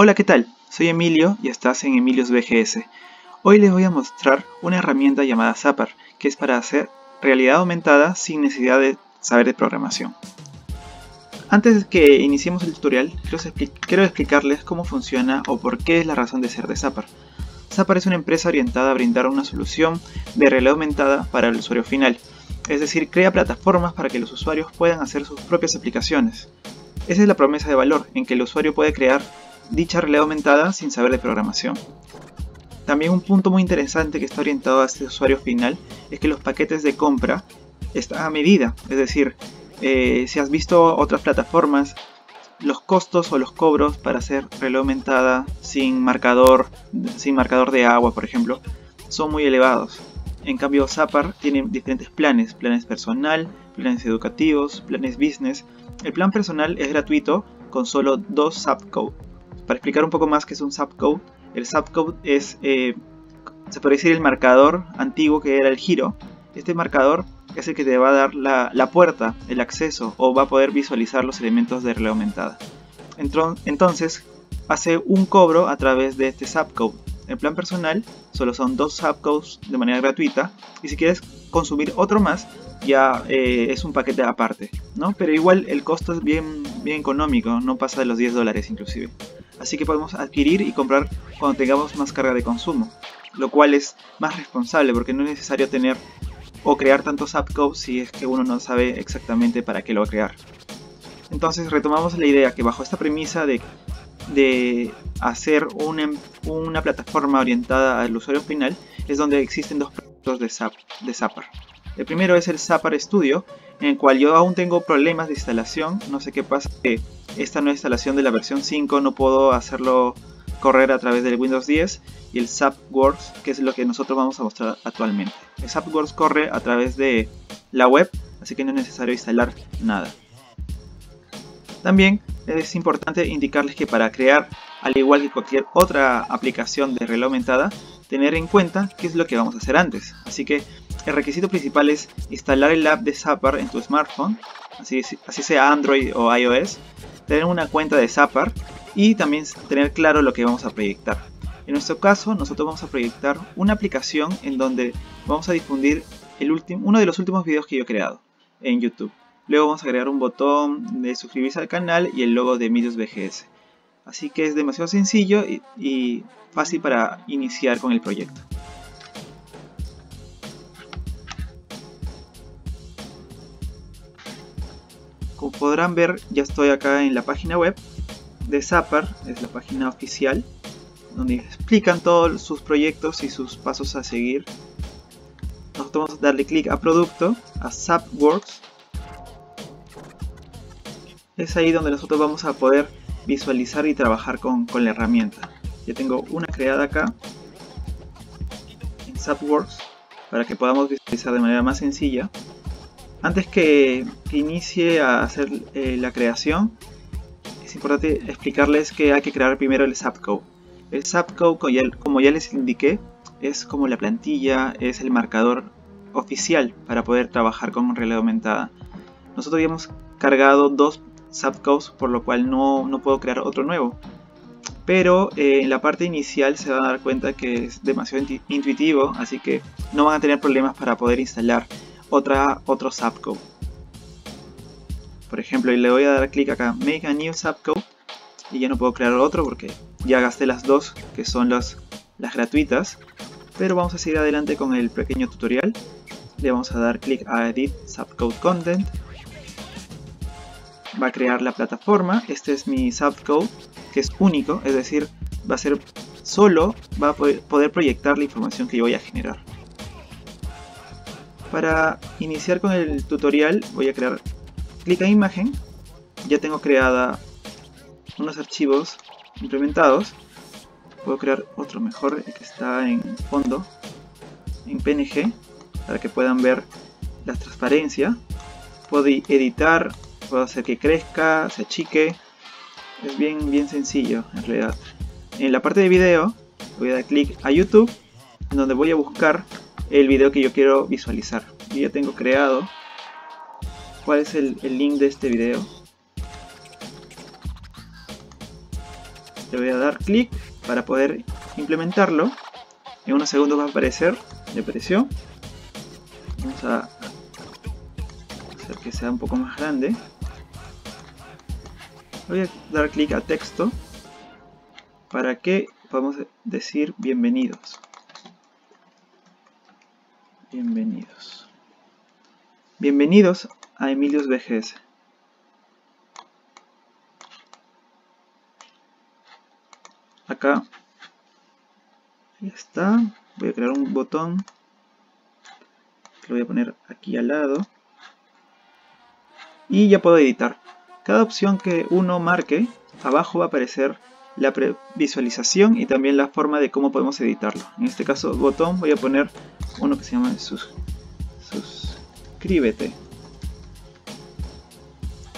Hola, ¿qué tal? Soy Emilio y estás en Emilios BGS. Hoy les voy a mostrar una herramienta llamada Zapper, que es para hacer realidad aumentada sin necesidad de saber de programación. Antes de que iniciemos el tutorial, quiero, explicarles cómo funciona o por qué es la razón de ser de Zapper. Zapper es una empresa orientada a brindar una solución de realidad aumentada para el usuario final, es decir, crea plataformas para que los usuarios puedan hacer sus propias aplicaciones. Esa es la promesa de valor, en que el usuario puede crear dicha realidad aumentada sin saber de programación. También un punto muy interesante que está orientado a este usuario final es que los paquetes de compra están a medida, es decir, eh, si has visto otras plataformas, los costos o los cobros para hacer realidad aumentada sin marcador, sin marcador de agua, por ejemplo, son muy elevados. En cambio, Zapar tiene diferentes planes, planes personal, planes educativos, planes business. El plan personal es gratuito con solo dos subcode. Para explicar un poco más qué es un subcode, el subcode es, eh, se puede decir, el marcador antiguo que era el giro. Este marcador es el que te va a dar la, puerta, el acceso, o va a poder visualizar los elementos de realidad aumentada. Entonces, hace un cobro a través de este subcode el plan personal solo son dos subcodes de manera gratuita y si quieres consumir otro más ya eh, es un paquete aparte, ¿no? Pero igual el costo es bien, bien económico, no pasa de los 10 dólares inclusive. Así que podemos adquirir y comprar cuando tengamos más carga de consumo, lo cual es más responsable porque no es necesario tener o crear tantos subcodes si es que uno no sabe exactamente para qué lo va a crear. Entonces retomamos la idea que bajo esta premisa de de hacer una, una, plataforma orientada al usuario final es donde existen dos proyectos de, Zap, de. El primero es el Zapper Studio, en el cual yo aún tengo problemas de instalación. No sé qué pasa, esta nueva instalación de la versión 5 no puedo hacerlo correr a través del Windows 10 y el SapWorks, que es lo que nosotros vamos a mostrar actualmente. El SapWorks corre a través de la web, así que no es necesario instalar nada. También es importante indicarles que para crear, al igual que cualquier otra aplicación de reloj aumentada, tener en cuenta qué es lo que vamos a hacer antes. Así que el requisito principal es instalar el app de Zappar en tu smartphone, así sea Android o iOS, tener una cuenta de Zappar y también tener claro lo que vamos a proyectar. En nuestro caso, nosotros vamos a proyectar una aplicación en donde vamos a difundir el uno de los últimos videos que yo he creado en YouTube. Luego vamos a agregar un botón de suscribirse al canal y el logo de Medios BGS. Así que es demasiado sencillo y, fácil para iniciar con el proyecto. Como podrán ver, ya estoy acá en la página web de Zapper, es la página oficial, donde explican todos sus proyectos y sus pasos a seguir. Nosotros vamos a darle clic a producto, a Zapworks, es ahí donde nosotros vamos a poder visualizar y trabajar con, la herramienta. Ya tengo una creada acá en SAPworks para que podamos visualizar de manera más sencilla. Antes que, inicie a hacer eh, la creación, es importante explicarles que hay que crear primero el subcode. El subcode, como ya, les indiqué, es como la plantilla, es el marcador oficial para poder trabajar con realidad aumentada. Nosotros habíamos cargado dos subcodes, por lo cual no, puedo crear otro nuevo. Pero eh, en la parte inicial se van a dar cuenta que es demasiado intuitivo, así que no van a tener problemas para poder instalar otra, otro subcode. Por ejemplo, le voy a dar clic acá, Make a New Subcode, y ya no puedo crear otro porque ya gasté las dos, que son las, las gratuitas. Pero vamos a seguir adelante con el pequeño tutorial. Le vamos a dar clic a Edit Subcode Content va a crear la plataforma. Este es mi subcode, que es único, es decir, va a ser solo, va a poder proyectar la información que yo voy a generar. Para iniciar con el tutorial voy a crear clic a imagen, ya tengo creada unos archivos implementados, puedo crear otro mejor que está en fondo, en PNG, para que puedan ver la transparencia, puedo editar puedo hacer que crezca, se achique. Es bien, bien sencillo en realidad. En la parte de video voy a dar clic a YouTube, donde voy a buscar el video que yo quiero visualizar. Yo ya tengo creado cuál es el, link de este video. le voy a dar clic para poder implementarlo. En unos segundos va a aparecer, ya apareció. Vamos a hacer que sea un poco más grande. Voy a dar clic a texto para que podamos decir bienvenidos. Bienvenidos. Bienvenidos a Emilios BGS. Acá ya está. Voy a crear un botón. Lo voy a poner aquí al lado. Y ya puedo editar. Cada opción que uno marque, abajo va a aparecer la visualización y también la forma de cómo podemos editarlo. En este caso, botón, voy a poner uno que se llama sus, suscríbete.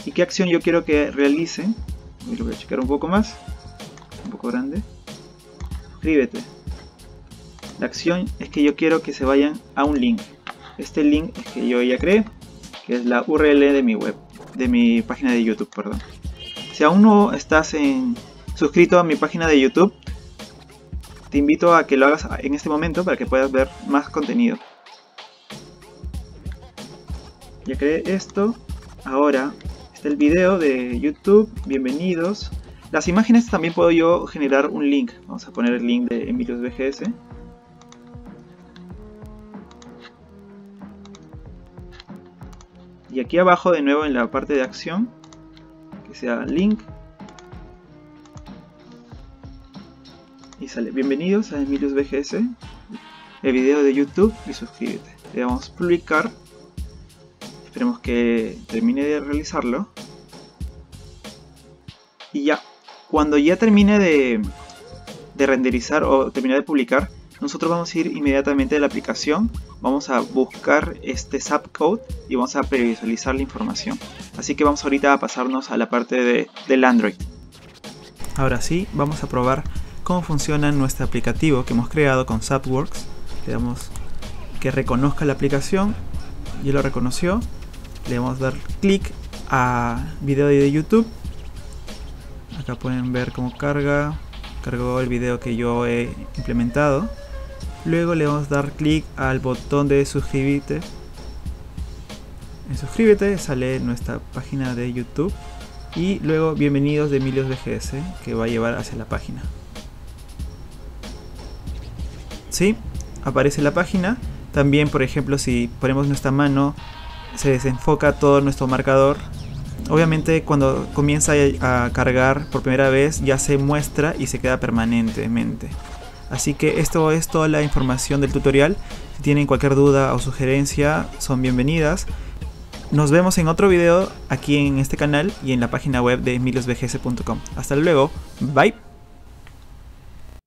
¿Y qué acción yo quiero que realice? Lo voy a checar un poco más, un poco grande. Suscríbete. La acción es que yo quiero que se vayan a un link. Este link es que yo ya creé, que es la URL de mi web, de mi página de YouTube, perdón. Si aún no estás en suscrito a mi página de YouTube, te invito a que lo hagas en este momento para que puedas ver más contenido. Ya creé esto. Ahora está el video de YouTube. Bienvenidos. Las imágenes también puedo yo generar un link. Vamos a poner el link de Emilios BGS. Y aquí abajo de nuevo en la parte de acción, que sea link y sale bienvenidos a Emilios BGS, el video de YouTube y suscríbete. Le damos publicar. Esperemos que termine de realizarlo. Y ya, cuando ya termine de, de renderizar o termine de publicar, nosotros vamos a ir inmediatamente a la aplicación, vamos a buscar este subcode y vamos a previsualizar la información. Así que vamos ahorita a pasarnos a la parte de, del Android. Ahora sí, vamos a probar cómo funciona nuestro aplicativo que hemos creado con Subworks. Le damos que reconozca la aplicación, y lo reconoció. Le vamos a dar clic a video de YouTube. Acá pueden ver cómo carga. Cargó el video que yo he implementado. Luego le vamos a dar clic al botón de suscribirte. En suscríbete sale nuestra página de YouTube. Y luego bienvenidos de Emilios BGS que va a llevar hacia la página. ¿Sí? Aparece la página. También, por ejemplo, si ponemos nuestra mano, se desenfoca todo nuestro marcador. Obviamente cuando comienza a cargar por primera vez ya se muestra y se queda permanentemente. Así que esto es toda la información del tutorial. Si tienen cualquier duda o sugerencia, son bienvenidas. Nos vemos en otro video aquí en este canal y en la página web de emiliosbgs.com. Hasta luego, bye.